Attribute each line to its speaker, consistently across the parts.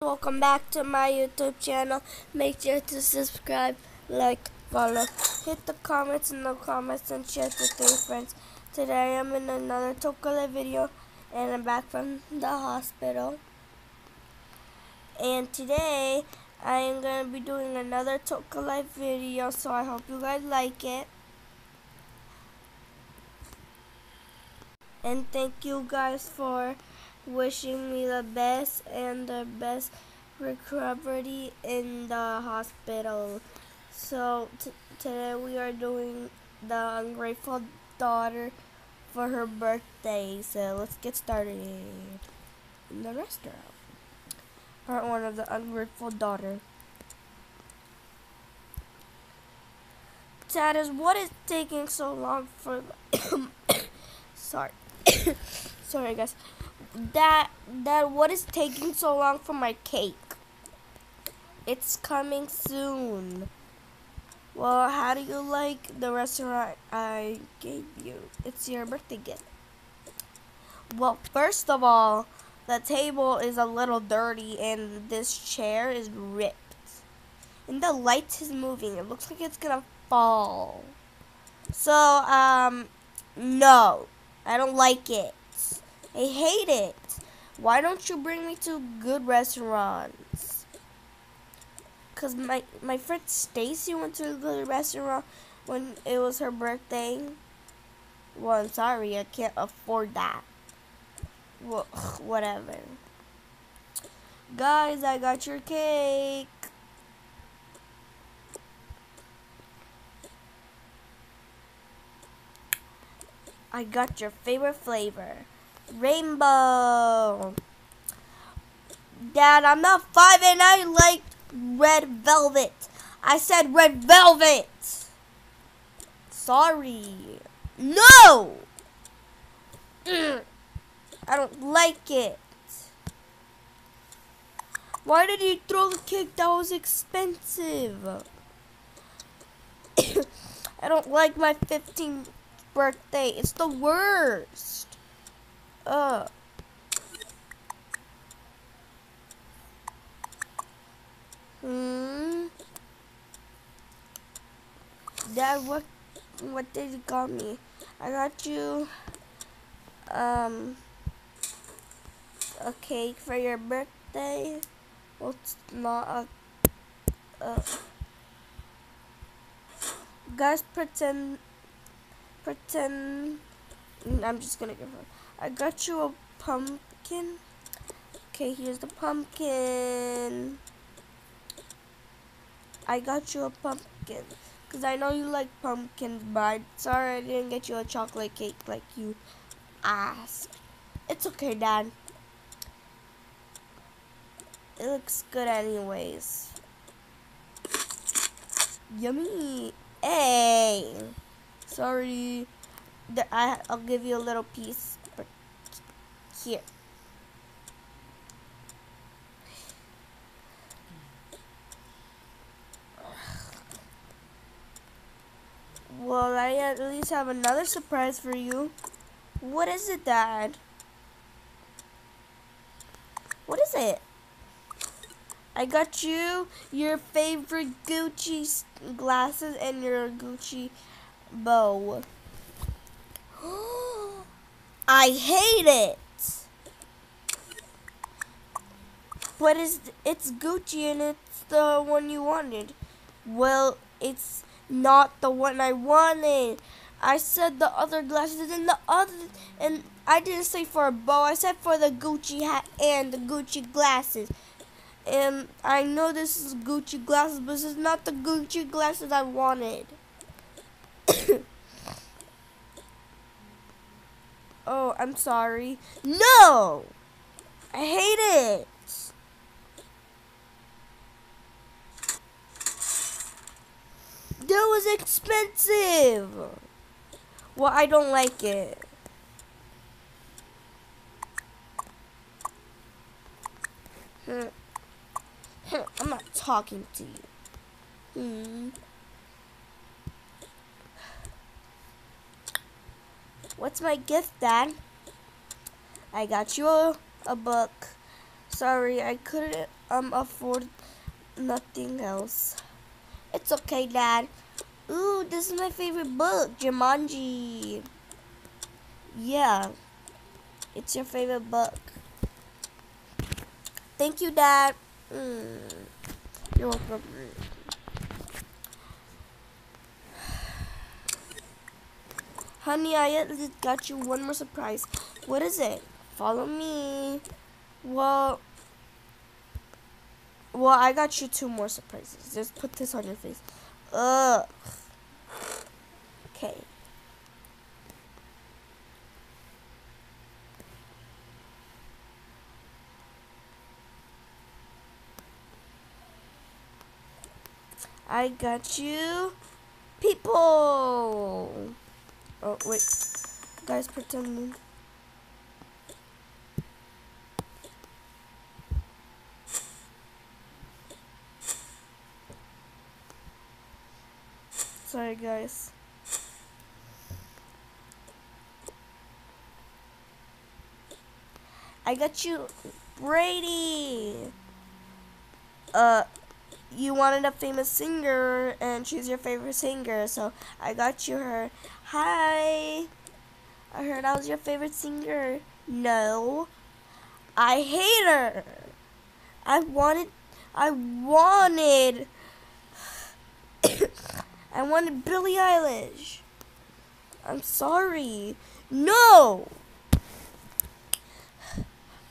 Speaker 1: Welcome back to my YouTube channel. Make sure to subscribe, like, follow, hit the comments in the comments and share it with your friends. Today I'm in another Tokale video and I'm back from the hospital. And today I am going to be doing another Tokale video so I hope you guys like it. And thank you guys for wishing me the best and the best recovery in the hospital. So today we are doing the ungrateful daughter for her birthday. So let's get started in the restaurant. Part one of the ungrateful daughter. Tatters, what is taking so long for? Sorry. Sorry, guys that that what is taking so long for my cake? It's coming soon. Well, how do you like the restaurant I gave you? It's your birthday gift. Well, first of all, the table is a little dirty and this chair is ripped. And the light is moving. It looks like it's gonna fall. So, um, no. I don't like it. I hate it. Why don't you bring me to good restaurants? Cause my my friend Stacy went to a good restaurant when it was her birthday. Well, I'm sorry, I can't afford that. Well, whatever. Guys, I got your cake. I got your favorite flavor. Rainbow. Dad, I'm not five and I like red velvet. I said red velvet. Sorry. No! I don't like it. Why did you throw the cake? That was expensive. I don't like my 15th birthday. It's the worst up. Hmm. Dad, what what did you call me? I got you um a cake for your birthday. Well, it's not a, a guys pretend pretend I'm just gonna give her I got you a pumpkin. Okay, here's the pumpkin. I got you a pumpkin. Because I know you like pumpkins, but sorry I didn't get you a chocolate cake like you asked. It's okay, Dad. It looks good anyways. Yummy. Hey. Sorry. I, I'll give you a little piece here. Well, I at least have another surprise for you. What is it, Dad? What is it? I got you your favorite Gucci glasses and your Gucci bow. I hate it. But it's, it's Gucci and it's the one you wanted. Well, it's not the one I wanted. I said the other glasses and the other, and I didn't say for a bow. I said for the Gucci hat and the Gucci glasses. And I know this is Gucci glasses, but this is not the Gucci glasses I wanted. oh, I'm sorry. No! I hate it. That was expensive. Well, I don't like it. I'm not talking to you. Hmm. What's my gift, Dad? I got you a, a book. Sorry, I couldn't um afford nothing else. It's okay, Dad. Ooh, this is my favorite book, Jumanji. Yeah, it's your favorite book. Thank you, Dad. Mm. You're welcome. Honey, I got you one more surprise. What is it? Follow me. Well, well, I got you two more surprises. Just put this on your face. Ugh. Okay. I got you people. Oh, wait. Guys, pretend. Sorry, guys. I got you, Brady. Uh, you wanted a famous singer, and she's your favorite singer, so I got you her. Hi. I heard I was your favorite singer. No. I hate her. I wanted, I wanted, I wanted Billie Eilish. I'm sorry. No.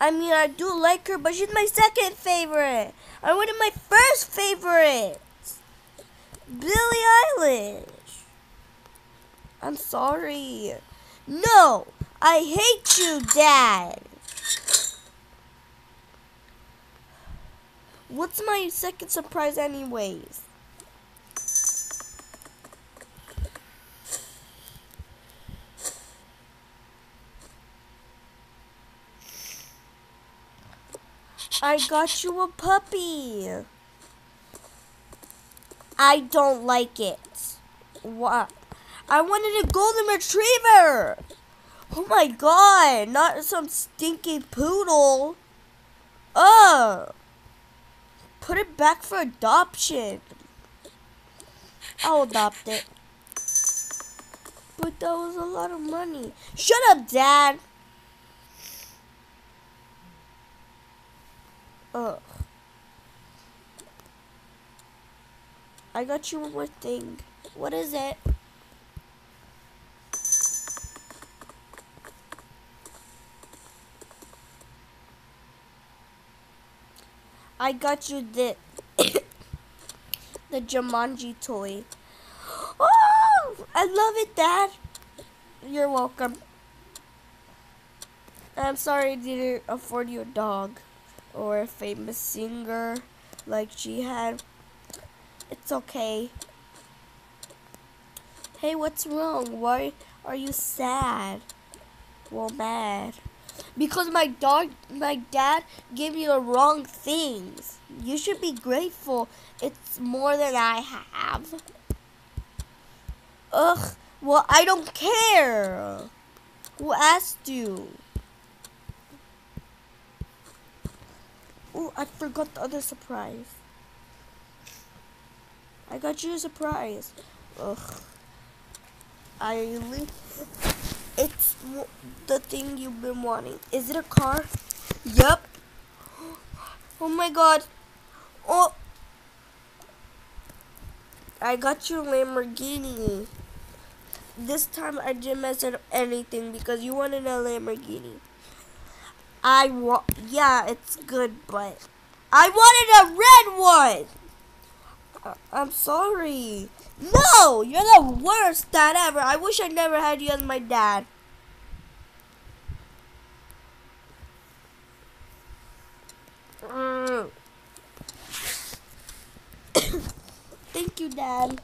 Speaker 1: I mean, I do like her, but she's my second favorite. I wanted my first favorite. Billie Eilish. I'm sorry. No, I hate you, Dad. What's my second surprise anyways? I got you a puppy. I don't like it. What? I wanted a golden retriever. Oh my god, not some stinky poodle. Oh. Put it back for adoption. I'll adopt it. But that was a lot of money. Shut up, Dad. Ugh. I got you one more thing. What is it? I got you the the Jumanji toy. Oh, I love it, Dad. You're welcome. I'm sorry I didn't afford you a dog or a famous singer like she had. It's okay. Hey, what's wrong? Why are you sad? Well, mad. Because my dog, my dad gave me the wrong things. You should be grateful. It's more than I have. Ugh. Well, I don't care. Who asked you? Oh, I forgot the other surprise. I got you a surprise. Ugh. I it's the thing you've been wanting. Is it a car? Yep. Oh my god. Oh. I got you a Lamborghini. This time I didn't mess up anything because you wanted a Lamborghini. I want, yeah, it's good, but I wanted a red one. Uh, I'm sorry. No, you're the worst dad ever. I wish I never had you as my dad. Thank you, Dad.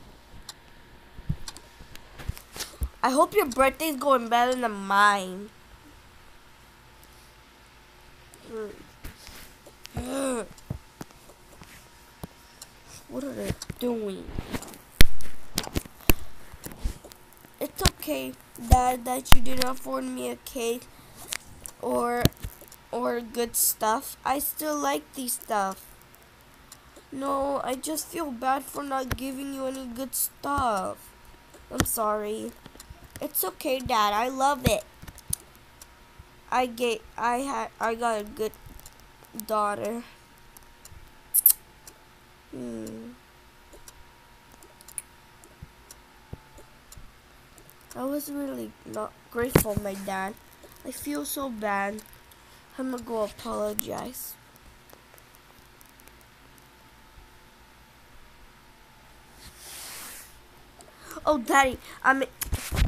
Speaker 1: I hope your birthday's going better than mine. What are they doing? It's okay, Dad, that you didn't afford me a cake or or good stuff. I still like these stuff. No, I just feel bad for not giving you any good stuff. I'm sorry. It's okay, Dad. I love it. I get I had I got a good daughter. Hmm. I was really not grateful, my dad. I feel so bad. I'm gonna go apologize. Oh, daddy, I'm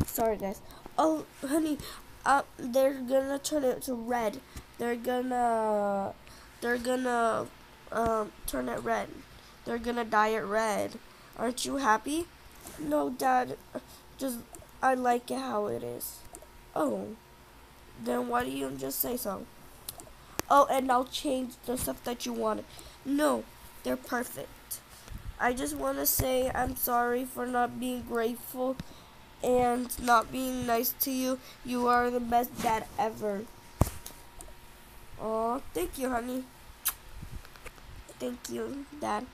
Speaker 1: sorry, guys. Oh, honey, uh, they're gonna turn it to red. They're gonna, they're gonna, um, turn it red. They're gonna dye it red. Aren't you happy? No, dad. Just I like it how it is. Oh. Then why do you just say so? Oh, and I'll change the stuff that you wanted. No, they're perfect. I just want to say I'm sorry for not being grateful and not being nice to you. You are the best dad ever. Oh, thank you, honey. Thank you, Dad.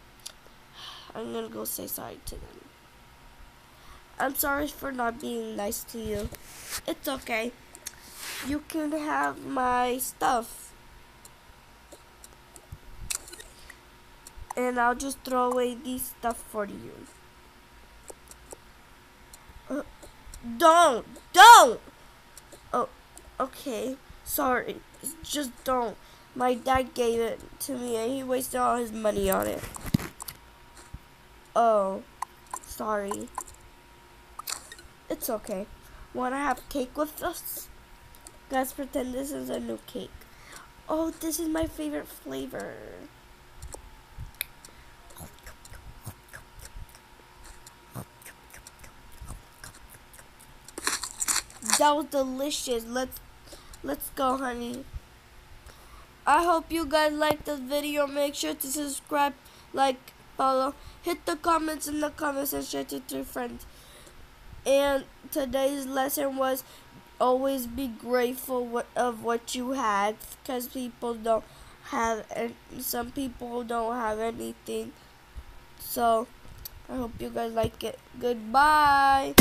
Speaker 1: I'm gonna go say sorry to them. I'm sorry for not being nice to you. It's okay. You can have my stuff. And I'll just throw away these stuff for you. Uh, don't! Don't! Oh, okay. Sorry. Just don't. My dad gave it to me and he wasted all his money on it. Oh, sorry. It's okay. Wanna have cake with us? Let's pretend this is a new cake. Oh, this is my favorite flavor. That was delicious. Let's let's go, honey. I hope you guys liked this video. Make sure to subscribe, like, follow. Hit the comments in the comments and share to three friends. And today's lesson was always be grateful of what you had because people don't have and some people don't have anything. So I hope you guys like it. Goodbye.